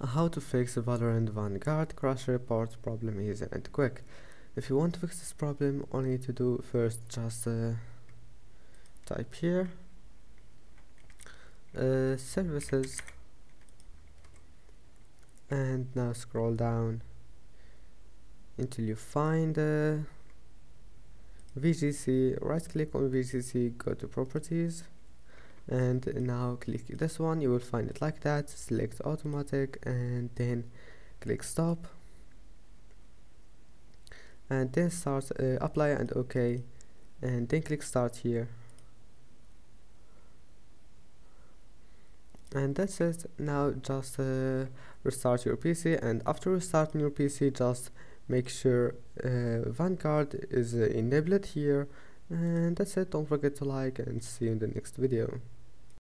how to fix the Valorant Vanguard crash report problem easy and quick. If you want to fix this problem, all you need to do first just uh, type here. Uh, services. And now scroll down until you find uh, VGC, right click on VGC, go to properties and now click this one. You will find it like that. Select automatic and then click stop. And then start uh, apply and ok. And then click start here. And that's it. Now just uh, restart your PC and after restarting your PC just make sure uh, Vanguard is enabled here and that's it. Don't forget to like and see you in the next video